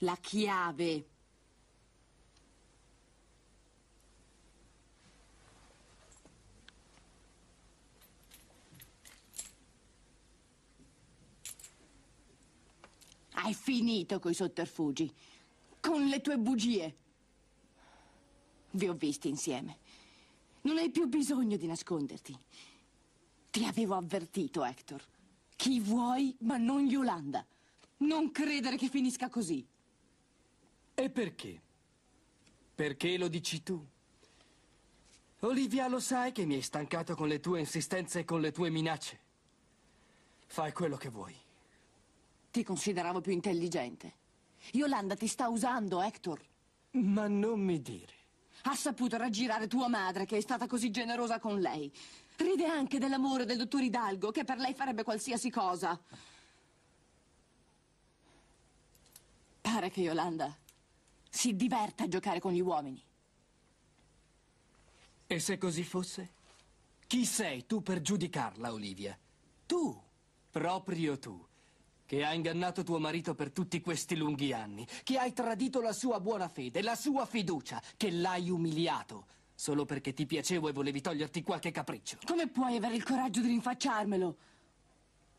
La chiave. Hai finito coi sotterfugi, con le tue bugie. Vi ho visti insieme. Non hai più bisogno di nasconderti. Ti avevo avvertito, Hector. Chi vuoi, ma non Yolanda. Non credere che finisca così. E perché? Perché lo dici tu? Olivia, lo sai che mi hai stancato con le tue insistenze e con le tue minacce. Fai quello che vuoi. Ti consideravo più intelligente. Yolanda ti sta usando, Hector. Ma non mi dire. Ha saputo raggirare tua madre, che è stata così generosa con lei. Ride anche dell'amore del dottor Hidalgo, che per lei farebbe qualsiasi cosa. Pare che Yolanda si diverta a giocare con gli uomini. E se così fosse? Chi sei tu per giudicarla, Olivia? Tu, proprio tu, che hai ingannato tuo marito per tutti questi lunghi anni, che hai tradito la sua buona fede, la sua fiducia, che l'hai umiliato, solo perché ti piacevo e volevi toglierti qualche capriccio. Come puoi avere il coraggio di rinfacciarmelo?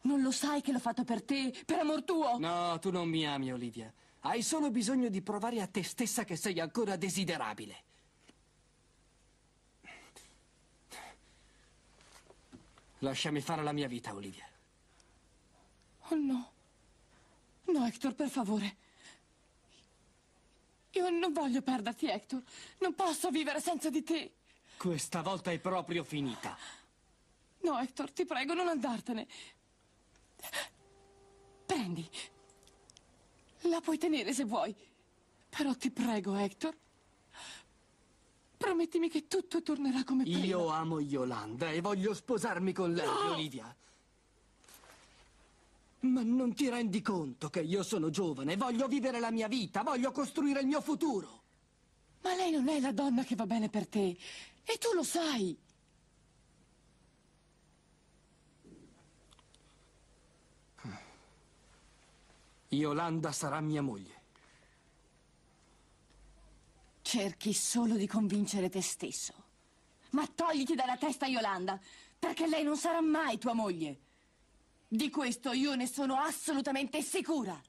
Non lo sai che l'ho fatto per te, per amor tuo? No, tu non mi ami, Olivia. Hai solo bisogno di provare a te stessa che sei ancora desiderabile. Lasciami fare la mia vita, Olivia. Oh no. No, Hector, per favore. Io non voglio perderti, Hector. Non posso vivere senza di te. Questa volta è proprio finita. No, Hector, ti prego, non andartene. Prendi. La puoi tenere se vuoi. Però ti prego, Hector. Promettimi che tutto tornerà come prima. Io amo Yolanda e voglio sposarmi con lei, No! Olivia. Ma non ti rendi conto che io sono giovane, voglio vivere la mia vita, voglio costruire il mio futuro. Ma lei non è la donna che va bene per te. E tu lo sai. Yolanda sarà mia moglie. Cerchi solo di convincere te stesso. Ma togliti dalla testa Yolanda, perché lei non sarà mai tua moglie. Di questo io ne sono assolutamente sicura.